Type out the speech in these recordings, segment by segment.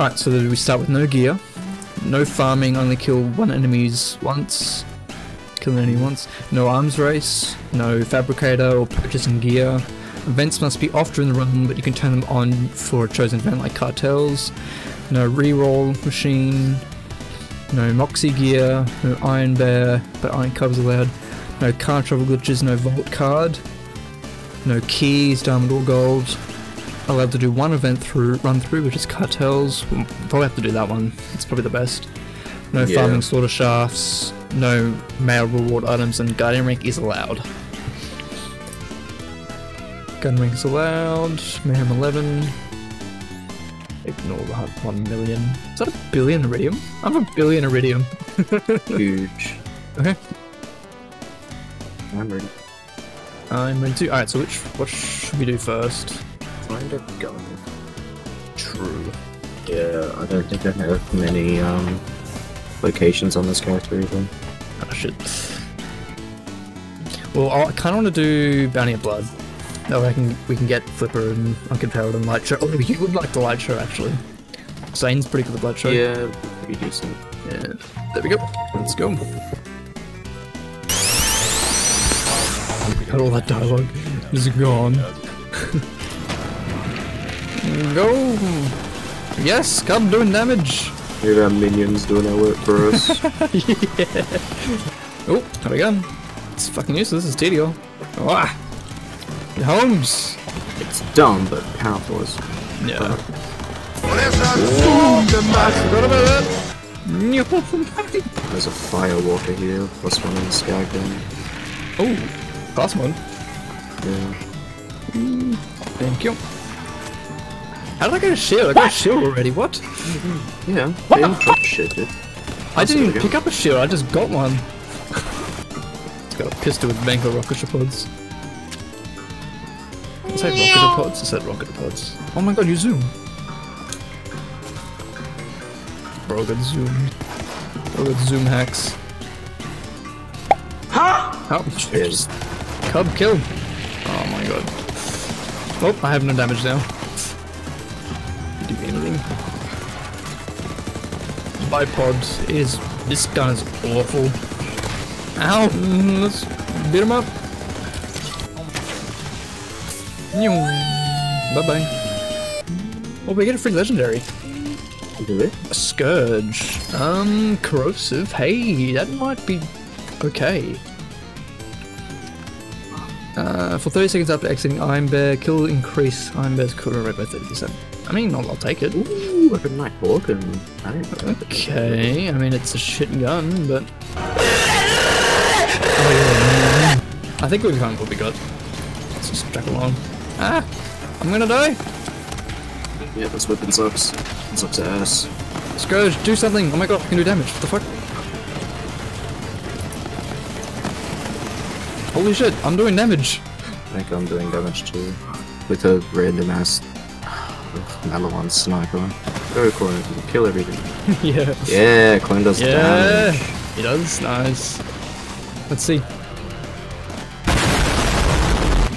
Alright, so we start with no gear. No farming, only kill one enemies once. Kill an enemy once. No arms race. No fabricator or purchasing gear. Events must be off during the run, but you can turn them on for a chosen event like cartels. No reroll machine. No Moxxi gear. No Iron Bear, but Iron Cub's allowed. No car travel glitches. No Vault card. No keys, diamond or gold. Allowed to do one event through run through, which is cartels. We'll probably have to do that one. It's probably the best. No Yeah. farming slaughter shafts. No mail reward items, and guardian rank is allowed. Gun rank is allowed. Mayhem 11. Ignore the hun- 1 million. Is that a billion iridium? I have a billion iridium. Huge. Okay. I'm ready. I'm ready too. Alright, so which. What should we do first? Find a gun. True. Yeah, I don't think I have many um locations on this character even. Oh shit. Well, I kind of want to do Bounty of Blood. That way I can, we can get Flipper and Uncompelled and Light Show. Oh, you would like the Light Show actually. Zane's pretty good at Light Show. Yeah, pretty decent. Yeah. There we go. Let's go. We got all that dialogue. Is gone. Go. Yes, come doing damage. Here have minions doing our work for us. yeah. Oh, we go. It's fucking useless. This is TDO. Ah. Holmes. it's dumb but powerful as Yeah. There's a firewalker here, plus one in the sky gun. oh, class one. Yeah. Thank you. How did I get a shield? I got a shield already. What? Yeah, they don't drop shit, dude. I didn't even there we go. pick up a shield. I just got one. it's got a pistol with Banco rocket pods. I said rocket pods. I said rocket pods. Oh my god, you zoom. Bro got zoom. Bro got zoom hacks. Huh? Oh, Cheers. Cub killed. Oh my god. Oh, I have no damage now. Do anything. Bipod is. This gun is awful. Ow! Mm, Let's beat him up. Bye bye. Oh, we get a free legendary. Do it? A Scourge. Um, corrosive. Hey, that might be okay. Uh, for 30 seconds after exiting Iron Bear, kill increase Iron Bear's cooldown rate by 30%. I mean, I'll, I'll take it. Ooh, like a night hawk and I didn't know. Okay, I mean, it's a shit gun, but. Oh, yeah. I think we've got what we got. Let's just track along. Ah! I'm gonna die! Yeah, this weapon sucks. It sucks ass. Scourge, do something! Oh my god, I can do damage. What the fuck? Holy shit, I'm doing damage! I think I'm doing damage too. With a random ass Maliwan sniper. Go Coin, kill everything. yeah. Yeah, Coin does Yeah! damage. He does, nice. Let's see.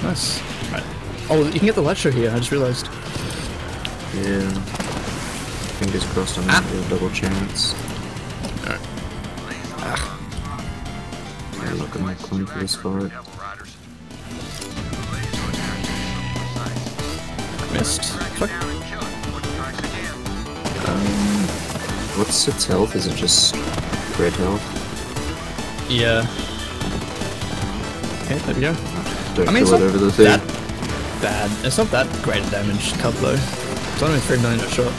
Nice. Right. Oh, you can get the lecture here, I just realized. Yeah. Fingers crossed on Ah. a double chance. I'm not gonna coin for this fight. Missed. Fuck. What's its health? Is it just red health? Yeah. Okay, there we go. Don't I mean, it's kill not it over the thing. that bad. It's not that great a damage cut though. It's only 3 million a shot.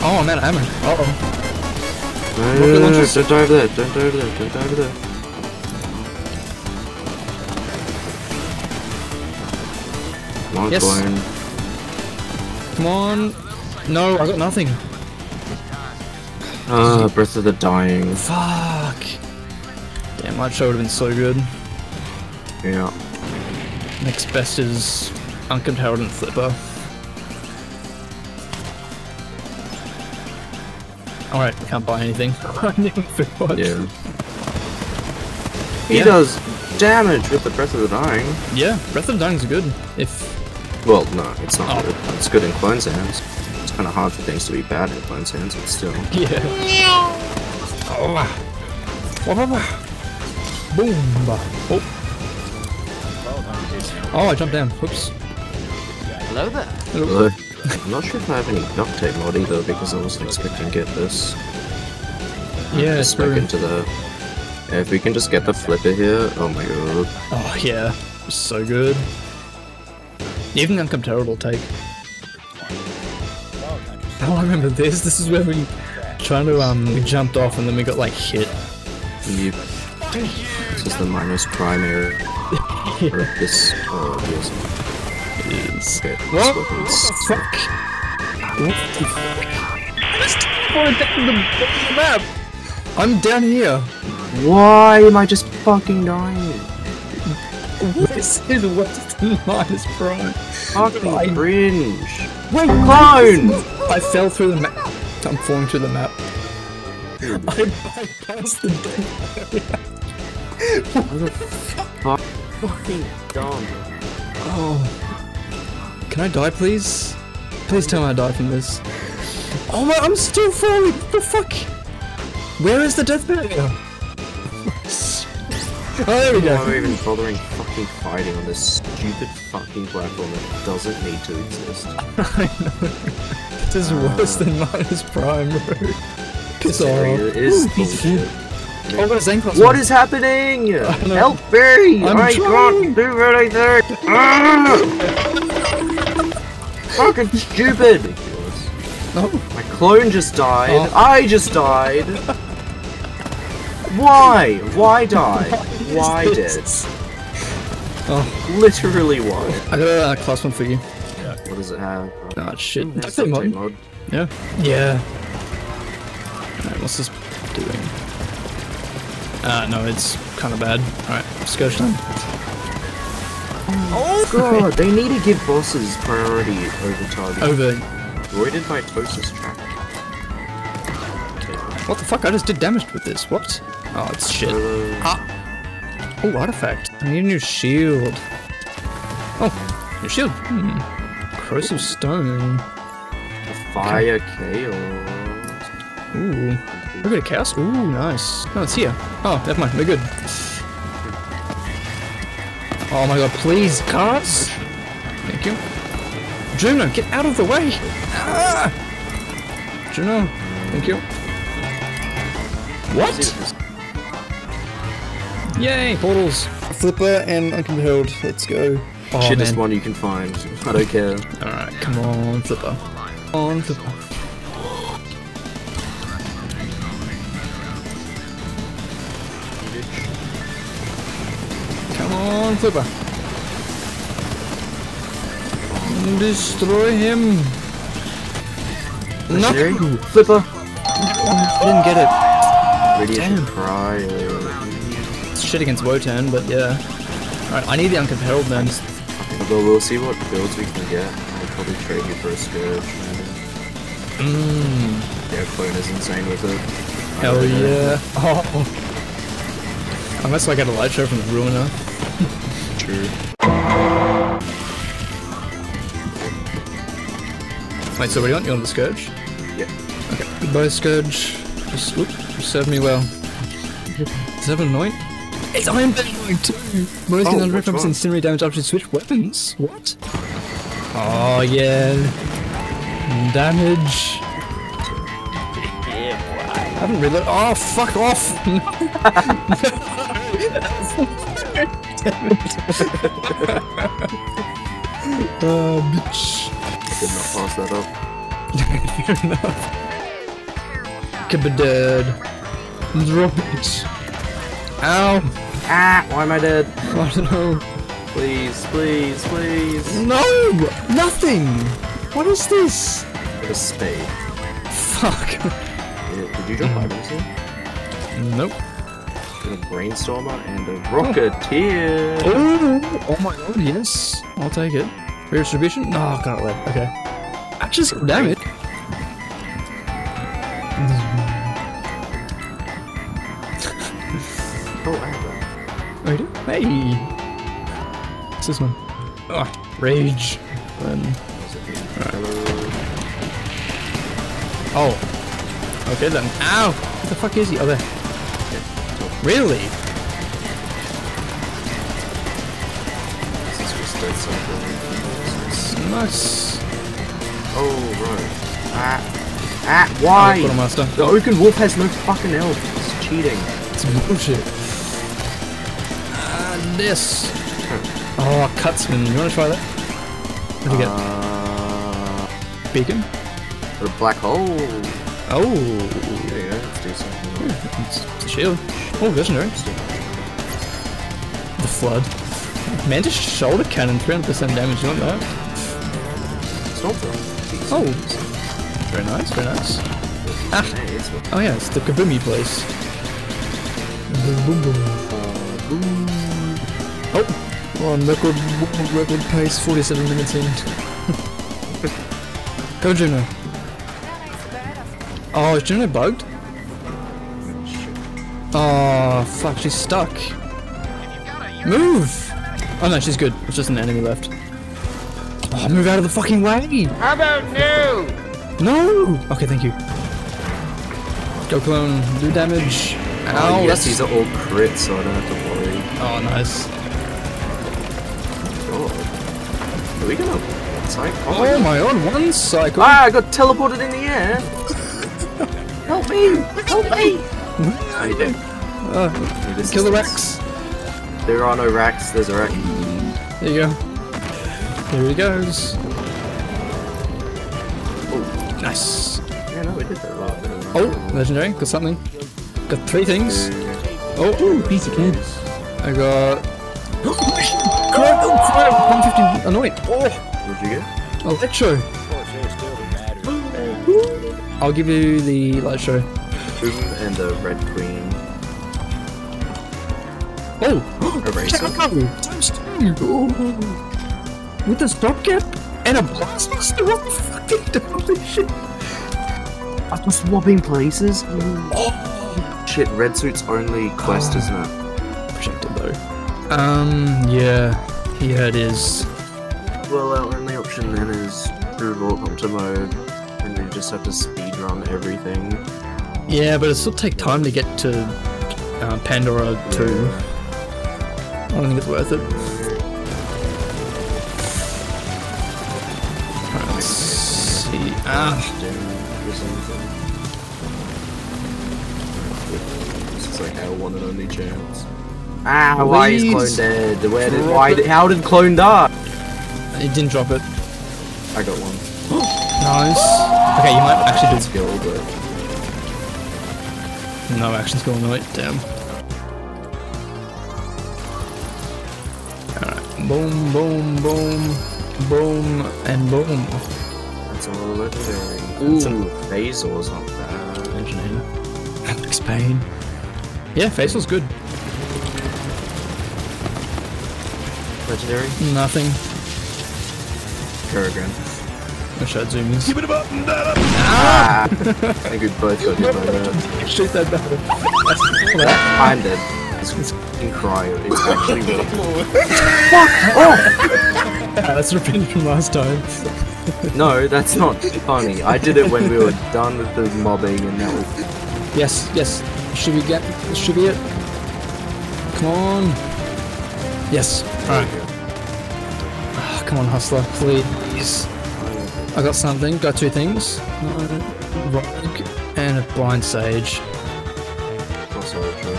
Oh, I'm out of ammo. Uh oh. No, Rocket no, no, no, don't die over there, don't die over there, don't die over there. Come on, Yes. Come on. No, I got nothing. Ah, Breath of the Dying. Fuck. Damn, that show would have been so good. Yeah. Next best is Uncompelled and Flipper. Alright, can't buy anything. I food. Yeah. He Yeah. does damage with the Breath of the Dying. Yeah, Breath of the Dying's good. If Well, no, it's not Oh. good. It's good in clone's hands. It's kind of hard for things to be bad in clone's hands, but still. Yeah. Oh. Boom. Oh. Oh, I jumped down. Oops. Hello there. Hello. I'm not sure if I have any duct tape mod either because I wasn't expecting to get this. Yeah, Just true. back into the. Yeah, if we can just get the flipper here, oh my god. Oh yeah, so good. Even the uncomparable take. Oh, I remember this. This is where we trying to um we jumped off and then we got like hit. You. This is the minus primary or this. Oh, yes. Is Okay, what? this What the fuck? What the fuck? I just wanted down the bottom the map. I'm down here. Why am I just fucking dying? This is what's the minus prime. Fucking I- cringe. Wait, Clone! I fell through the map. I'm falling through the map. I bypassed the death area. Fuck. Fucking dumb. Oh. Can I die, please? Please tell me I die from this. Oh my, I'm still falling! What the fuck? Where is the death barrier? oh, there we Why am I go. even bothering fucking fighting on this stupid fucking platform that doesn't need to exist? I know. This is worse than minus prime, bro. Piss off. is Ooh, bullshit. Oh, got a What is happening? Help me! I'm I trying. can't do anything! Ah! Fucking stupid! Oh, My clone just died. Oh. I just died. Why? Why die? Why did? This? Oh, Literally one. I got a uh, class one for you. Yeah. What does it have? Ah, shit. Ooh, Duct that's tape duct mod. mod. Yeah. Yeah. Alright, what's this doing? Uh, no, it's kind of bad. Alright, Scourge time. Oh god, they need to give bosses priority over target. Over. Avoided by Tosis track. What the fuck? I just did damage with this. What? Oh, it's shit. Uh, Oh, artifact. I need a new shield. Oh, new shield. Hmm. Corrosive stone. fire chaos. Ooh. We're at chaos? Ooh, nice. No, it's here. Oh, never mind. We're good. Oh my god, please, cars! Thank you. Juno, get out of the way! Ah! Juno, thank you. What? Yay, portals. Flipper and uncompelled. Let's go. Oh, Shittest one you can find. I don't care. Alright, come on, Flipper. On, Flipper. Come on, Flipper. Destroy him. No! Flipper. I didn't get it. Radiation Damn. Cryo. Shit against Wotan, but yeah. Alright, I need the uncompelled then. Although we'll see what builds we can get. I'll probably trade you for a Scourge. Mmm. Yeah, clone is insane with it. I Hell yeah. Oh. Unless I get a light show from the Ruiner. True. Wait, so what do you want? You want the Scourge? Yeah. Okay. Goodbye, Scourge. Just, whoop, you served me well. Is that annoying? It's Iron Bane annoying too! Most Oh, can which unrecover one? incendiary damage after you switch weapons. What? Oh yeah. Damage. I haven't really. Oh, fuck off! Damn it. oh, bitch. Did not pass that up. Fair enough. Kabadad. Drop it. Ow. Ah! Why am I dead? I don't know. Please, please, please. No! Nothing! What is this? A spade. Fuck. Did you drop items here? Nope. A brainstormer and a rocketeer. Oh, oh my god, yes. I'll take it. Redistribution? No, oh, got it left. Okay. Actually, damn it. Hey. What's this one? Oh, rage. Then. Hello. Oh. Okay then. Ow! What the fuck is he? Oh, there. Really? This is just dead cycle. Nice. Oh, right. Ah. Ah, why? Quartermaster. The Oaken Wolf has no fucking health. It's cheating. It's bullshit. This. Oh, Cutsman. You wanna try that? What'd you get? Uh, Beacon? the black hole. Oh. There you go. Let's do something. It's, it's a shield. Oh, legendary. The flood. Man, Mantis shoulder cannon, 300% damage. You want that? Not. Oh. Very nice, very nice. Ah. Hey, it's not. Oh yeah, it's the Kaboomy place. Boom, boom, boom. Oh, on record, record pace, 47 minutes in. Go Juno. Oh, is Juno bugged? Oh, fuck, she's stuck. Move! Oh no, she's good. It's just an enemy left. Oh, move out of the fucking way! How about no? No! Okay, thank you. Go clone, do damage. Oh, Ow, yes, that's- these are all crits, so I don't have to worry. Oh, nice. We gonna. Psych? Oh my god, one cycle. Ah, I got teleported in the air! Help me! Help me! Oh, you did. Uh, This kill the Rex. There are no racks, there's a rack. There you go. Here he goes. Oh, Nice. yeah, no, we did that right. Oh, legendary. Got something. Got three things. Oh, ooh, piece of kid. I got. Crap, oh, crap. 150 annoyed. Oh, What'd you get? electro. I'll give you the light show. And the Red Queen. Oh, Eraser. Times two. With a stopgap and a blast buster. What the fuck did you do this shit? I was swapping places. Oh. Shit, Red Suit's only quest, isn't it? Projected though. Um, yeah, yeah, it is. Well, our only option then is True Vault Hunter mode, and we just have to speedrun everything. Yeah, but it'll still take time to get to uh, Pandora 2. I don't think it's worth it. Let's see. Ah, This is like our one and only chance. Ah, why is Clone dead? Where did, why did, how did Clone die? it didn't drop it. I got one. Nice. Okay, you might actually It's skill, but do no action skill on it. Damn. Alright, boom, boom, boom, boom, and boom. that's all legendary. That's a- Ooh, Basil's not bad. Engineer. Max Payne. Yeah, Facial's good. Legendary? Nothing. Kurgan. Wish I'd zoom in. Keep it up! Ah! I think we both got hit by that. Shoot that battle. That's all that. I'm dead. It's fucking cryo. It's actually really Yeah, that's revenge from last time. No, that's not funny. I did it when we were done with the mobbing and now Yes, yes. Should we get? Should be it. Come on. Yes. Alright. Ah, come on, hustler, please. I got something. Got two things. Rogue and a blind sage. Plus Ultra.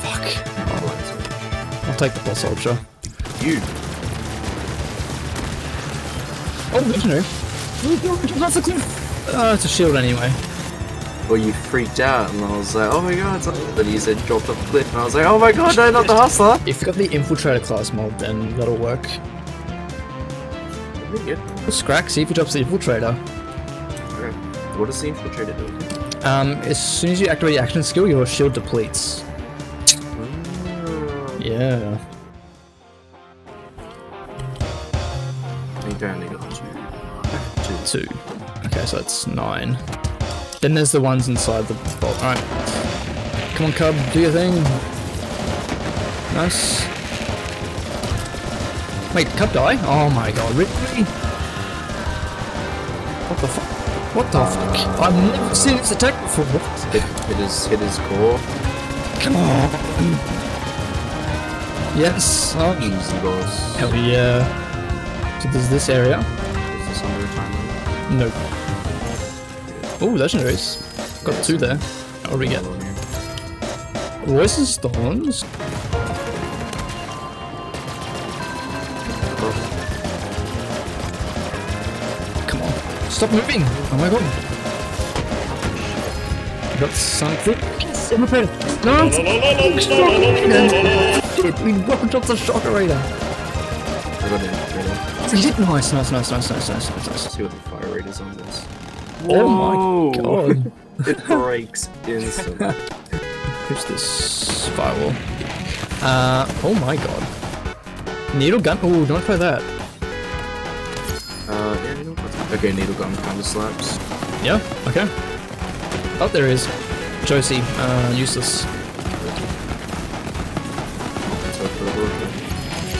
Fuck. I'll take the plus ultra. You. Oh, legendary. That's a cliff. Oh, it's a shield anyway. Well, you freaked out and I was like, oh my god. Then you said dropped off a cliff and I was like, oh my god, no, not the hustler. If you got the infiltrator class mod, then that'll work. Yeah. Scrack, see if he drops the infiltrator. Okay. What does the infiltrator do? Um, as soon as you activate the action skill, your shield depletes. Yeah. I think I only got two. Two. Two. Okay, so that's nine. Then there's the ones inside the vault. Alright. Come on, Cub, do your thing. Nice. Wait, Cub die? Oh my god, really? What the fuck? What the fuck? I've never seen this attack before. What? Hit, hit his hit his core. Come on. Yes. Oh, Easy boss. hell yeah. So there's this area. Is this under a time limit? Nope. Oh, legendaries. Got two there. What do we get? Voices stones. Come on. Stop moving! Oh my god. I got something. Yes, I'm prepared. No! Shit, we one shot the shocker raider. I got it. Right did nice, nice, nice, nice, nice, nice, nice, nice. Let's see what the fire rate is on this. Oh my god. it breaks instantly. Who's this firewall? Uh, oh my god. Needle gun? Oh, don't play that. Uh, yeah, needle gun. Okay, needle gun kind of slaps. Yeah, okay. Oh, there is. Josie, uh, useless.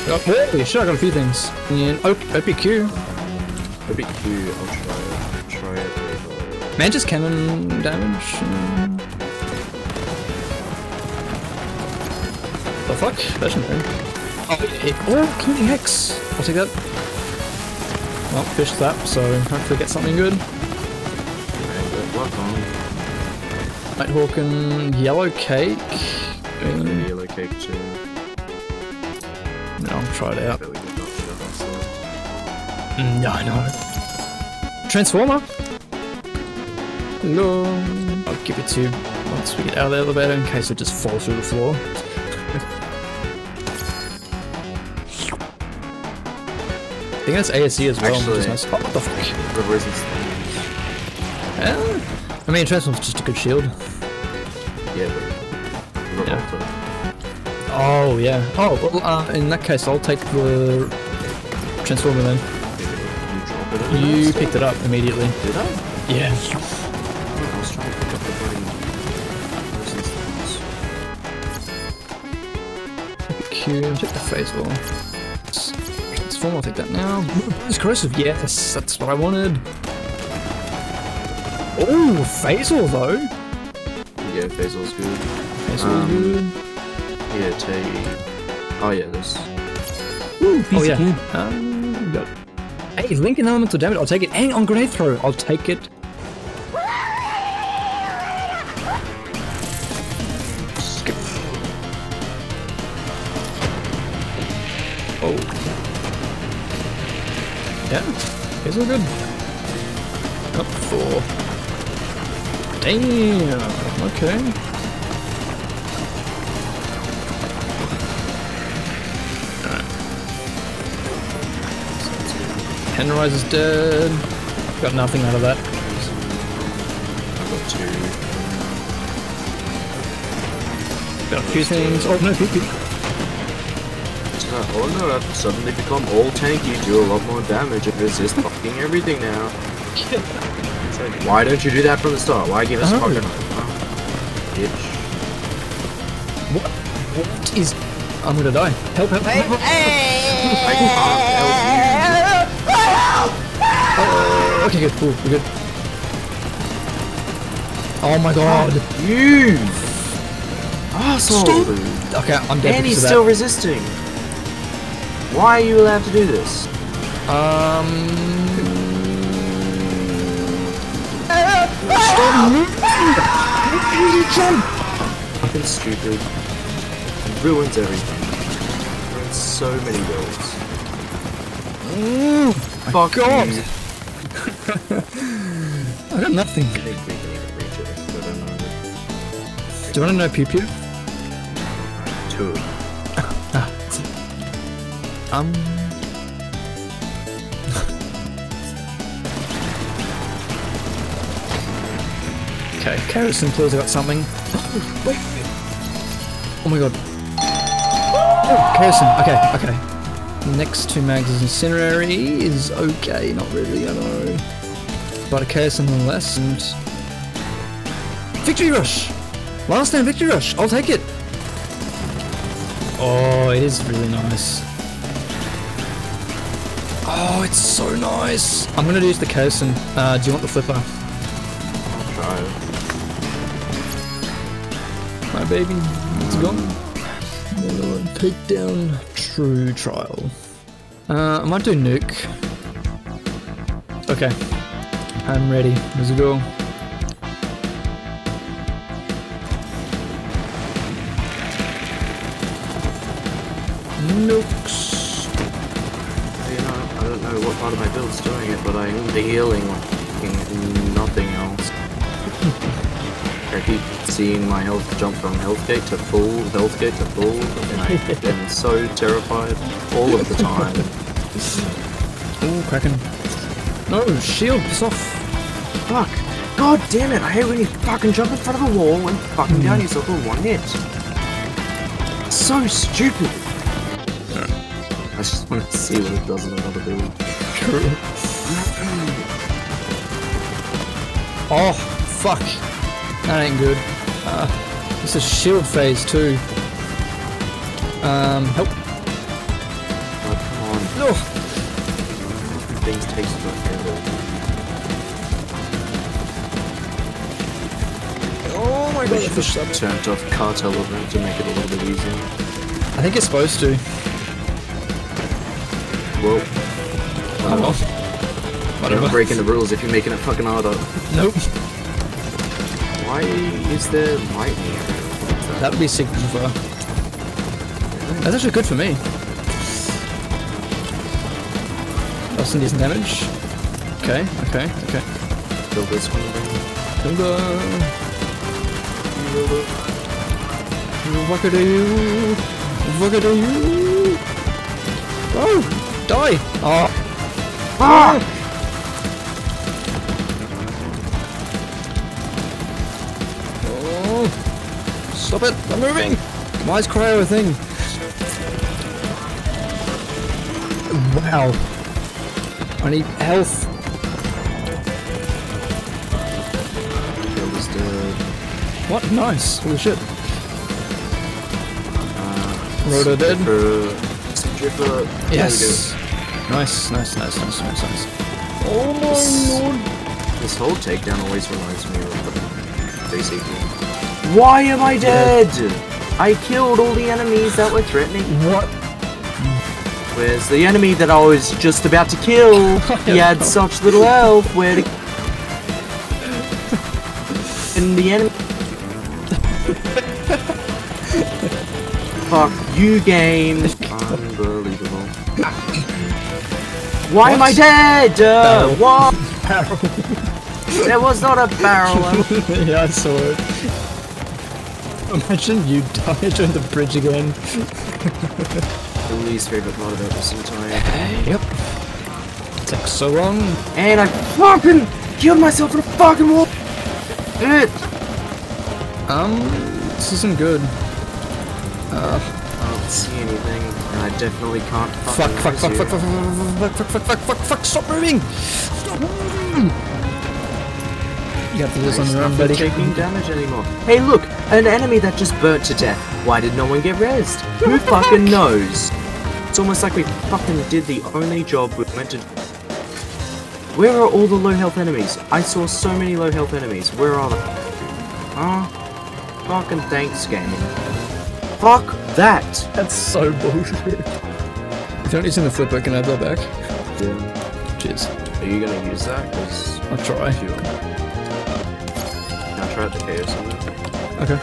Oh, holy shit, I got a few things. And O- OPQ. a Mantis cannon damage. The fuck? Legendary. Oh, it, oh, Clooney Hex. I'll take that. Well, fish that, so hopefully get something good. And good. Nighthawk and Yellow Cake. Maybe Mm, yellow cake too. no, I'll try it out. Bet we did not get a hustle. Mm, yeah, I know. Transformer. No. I'll give it to you once we get out of the elevator in case it just falls through the floor. I think that's ASC as well, which is Actually- nice. Oh, what the fuck? Resistance. Eh, I mean, Transformer's just a good shield. Yeah, but. Yeah. Oh, yeah. Oh, well, uh, in that case, I'll take the Transformer then. You drop it in You there, picked it up immediately. Did I? Yeah. Q, check the phase wall. Transform, I'll take that now. It's corrosive, yes, that's what I wanted. Oh, Phasal though. Yeah, Basil's good. Phasal Um, good. Yeah, take. Oh yeah, this. Oh yeah. Um, got. Hey, Lincoln elemental damage. I'll take it. And on grenade throw, I'll take it. Yeah, it's all good. Up four. Damn. Okay. Henrise is dead. Got nothing out of that. Got two. Got a few things. Oh no, not- oh no, I've suddenly become all tanky, do a lot more damage, and resist fucking everything now. Why don't you do that from the start? Why give us Oh. fucking huh? Bitch. What? What is? I'm gonna die. Help! Help! help, help. I can't Oh, okay, good. Cool. We're good. Oh my god. you! Asshole! Okay, I'm dead And he's still resisting. Why are you allowed to do this? that. Um. Fucking stupid. It ruins everything. Ruins so many builds. Ooh, Fuck God. you. I got nothing. I think we can even reach it. I don't know. Do you want to know pew pew? Two. Um. okay, carrots and. I got something. Wait. Oh my god. Oh, Kerosene. Okay, okay. Next to Mags is Incinerary is okay, not really, I know. But a Kerosene nonetheless, and... Victory Rush! Last stand Victory Rush, I'll take it! Oh, it is really nice. Oh, it's so nice. I'm gonna use the Kaisen. Uh, do you want the flipper? Try it. My baby, it's gone. Take down True Trial. Uh, I might do Nuke. Okay. I'm ready. Let's go. Nukes. Part of my build's doing it, but I am the healing like fucking nothing else. I keep seeing my health jump from health gate to full, health gate to full, and I am so terrified all of the time. Ooh, Kraken. No, shield, piss off. Fuck! God damn it! I hate when you fucking jump in front of a wall and fucking hmm. down yourself with one hit. So stupid. I just want to see what it does in another build. True. Oh, fuck. That ain't good. Uh, this is shield phase too. Um, help. Oh, come on. No. Things take forever. Oh my We should have turned off cartel event to make it a little bit easier. I think it's supposed to. Well, Oh well. you're not breaking the rules if you're making it fucking harder. Nope. Why is there lightning? That would be signature. That's actually good for me. That's some decent damage. Okay, okay, okay. Kill this one. Kill it. Wakadoo! Wakadoo! Oh! Die! Oh! Ah! oh. Stop it! I'm moving! Why is cryo a thing? Wow. I need health. Kill this dude. What? Nice. Holy shit. Uh, Roto dead. Stripper. Yes. Nice, nice, nice, nice, nice, nice. Oh my This- lord. This whole takedown always reminds me of uh, the basically. Why am I dead? I killed all the enemies that were threatening. What? Where's the enemy that I was just about to kill? He had such little health. Where to? And the enemy. Fuck you, game. Unbelievable. Why am I dead? Uh, what? Barrel. There was not a barrel. yeah, I saw it. Imagine you die on the bridge again. the least favorite part about this entire. Yep. Takes so long. And I fucking killed myself in a fucking wall. It. Um, this isn't good. I don't see anything, and I definitely can't. Fuck, fuck, fuck, res fuck, fuck, fuck, fuck, fuck, fuck, fuck, fuck, stop moving! Stop moving! You have to do this on your own, buddy. taking damage anymore. Hey, look, an enemy that just burnt to death. Why did no one get rezzed? Who fucking knows? It's almost like we fucking did the only job we meant to. Where are all the low health enemies? I saw so many low health enemies. Where are they? Huh? Fucking thanks, game. Fuck that. That's so bullshit. If you're not using the flipper, can I have that back? Yeah. Cheers. Are you gonna use that? Because I'll try. if you I'll try to KO something. Okay.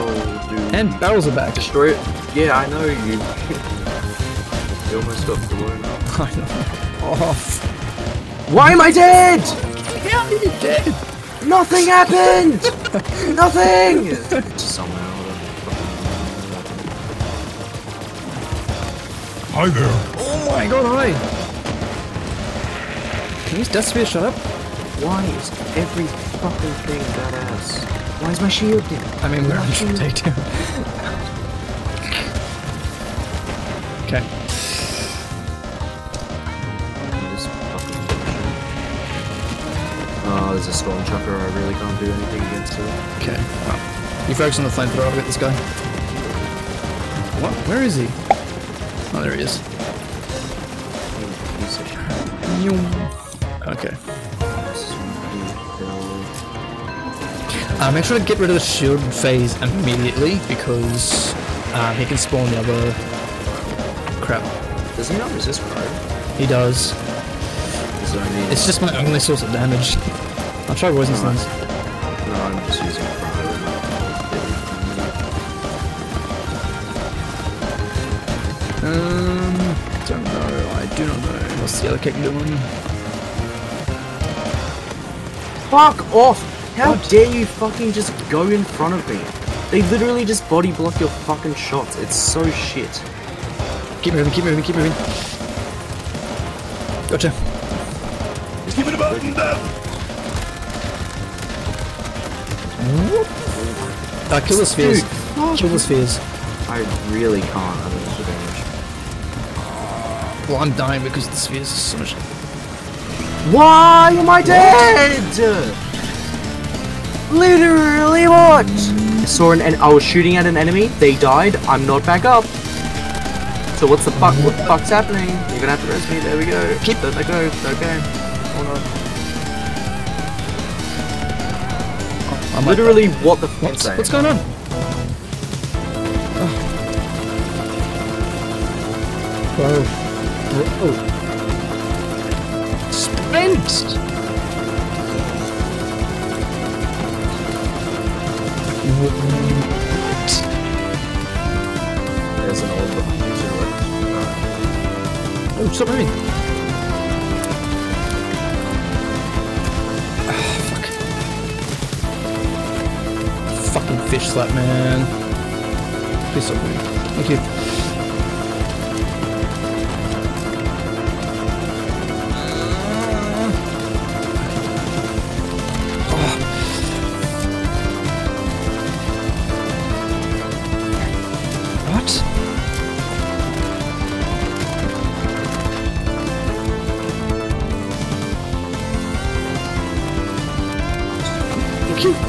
Oh, dude. And barrels are back. destroy it. Yeah, I know you. you almost got the one. I know. Oh, Why am I dead? how are you dead? Nothing happened. Nothing. Somehow. Hi there. Oh my god, hi! Can you Despia shut up? Why is every fucking thing badass? Why is my shield down? I mean, we're on shield takedown. okay. This fucking bullshit. Oh, ah, there's a storm chucker. I really can't do anything against it. Okay. Well, you focus on the flamethrower, I'll get this guy. What? Where is he? Oh, there he is. Okay. Uh, make sure to get rid of the shield phase immediately because um, he can spawn the other crap. Does he not resist crow? He does. Is there any... It's just my only source of damage. I'll try poison stuns. No, What's the other kick doing? Fuck off! How dare you fucking just go in front of me? They literally just body block your fucking shots. It's so shit. Keep moving, keep moving, keep moving. Gotcha. Keep it a button then. Uh, kill the spheres. Dude, Kill the spheres. I really can't. Well, I'm dying because the spheres are so much. Why am I dead? Literally what? I saw an, and I was shooting at an enemy. They died. I'm not back up. So what's the fuck? What the fuck's happening? You're gonna have to rescue me. There we go. Keep- There they go. Okay. Hold on. Oh, I'm like, Literally, what the fuck? What's, what's going on? Whoa. Whoa. Sprint! There's an old behind you. too, like, uh, Oh, stop moving. Ah, fuck. Fucking fish slap, man. Please stop moving. Thank you. Thank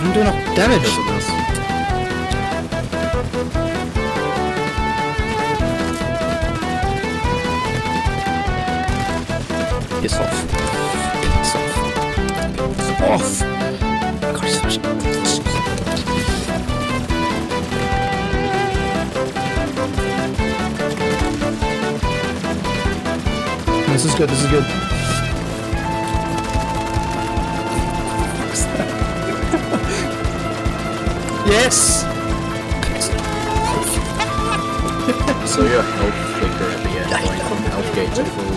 I don't do enough damage. Something else. Piss off. Piss off. Piss off. God, such This is good, this is good. Yes! So your health flicker at the end, going from health gate to full.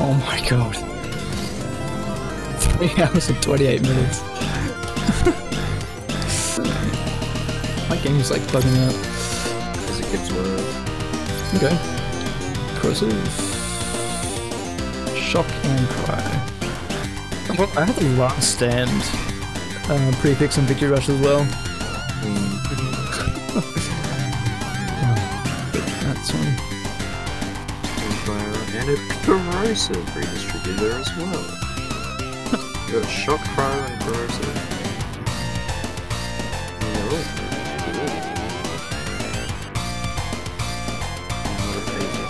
Oh my god. 3 hours and 28 minutes. my game's like bugging out. As it gets worse. Okay. Corrosive. Shock and cry. Well, I have a last stand uh, prefix and victory rush as well. That's one. And a corrosive redistributor as well. you Got a shock crow and corrosive. And they're all cool. Another phaser.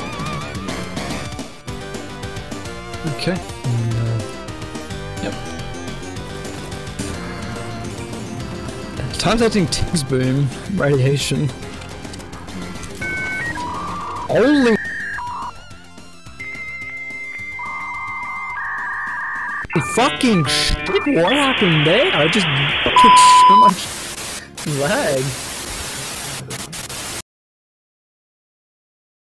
Okay. Times acting Tig's boom radiation. Holy fucking shit! What happened there? I just took so much lag.